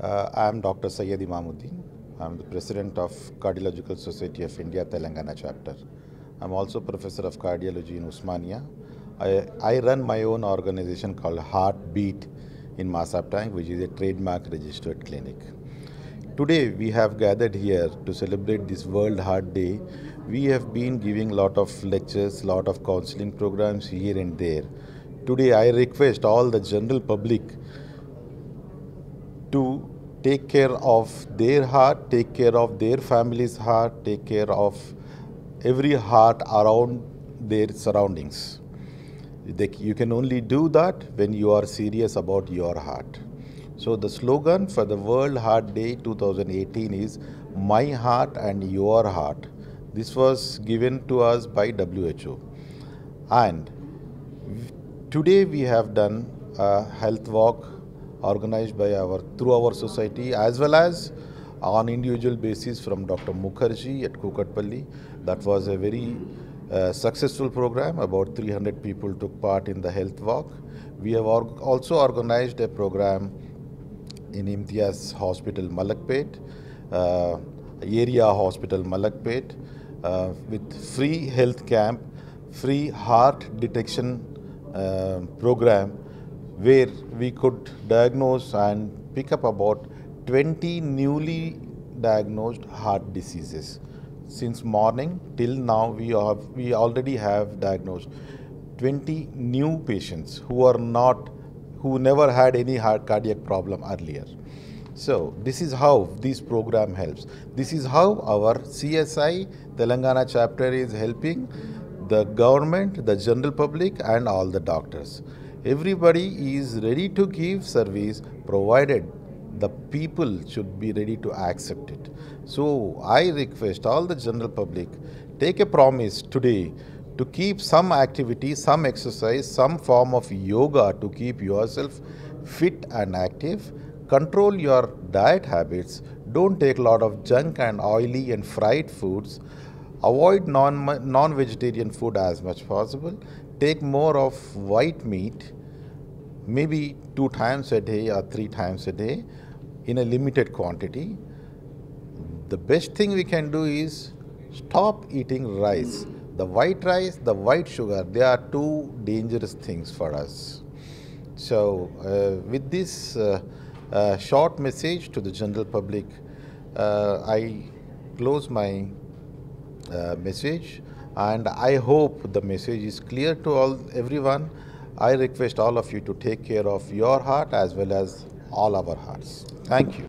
Uh, I'm Dr. Syed Imamuddin. I'm the president of Cardiological Society of India Telangana chapter. I'm also professor of cardiology in Osmania. I, I run my own organization called Heartbeat in Masabtank, which is a trademark registered clinic. Today we have gathered here to celebrate this World Heart Day. We have been giving lot of lectures, lot of counseling programs here and there. Today I request all the general public to take care of their heart, take care of their family's heart, take care of every heart around their surroundings. They, you can only do that when you are serious about your heart. So the slogan for the World Heart Day 2018 is My Heart and Your Heart. This was given to us by WHO. And today we have done a health walk organized by our through our society as well as on individual basis from Dr. Mukherjee at Kukatpalli. That was a very uh, successful program. About 300 people took part in the health walk. We have also organized a program in Imtiaz Hospital Malakpet, uh, area hospital Malakpet, uh, with free health camp, free heart detection uh, program where we could diagnose and pick up about 20 newly diagnosed heart diseases. Since morning till now, we have we already have diagnosed 20 new patients who are not who never had any heart cardiac problem earlier. So this is how this program helps. This is how our CSI Telangana chapter is helping the government, the general public, and all the doctors. Everybody is ready to give service provided the people should be ready to accept it. So I request all the general public take a promise today to keep some activity, some exercise, some form of yoga to keep yourself fit and active. Control your diet habits. Don't take a lot of junk and oily and fried foods. Avoid non non vegetarian food as much possible. Take more of white meat, maybe two times a day or three times a day in a limited quantity. The best thing we can do is stop eating rice. The white rice, the white sugar, they are two dangerous things for us. So, uh, with this uh, uh, short message to the general public, uh, I close my uh, message and I hope the message is clear to all everyone. I request all of you to take care of your heart as well as all our hearts. Thank you.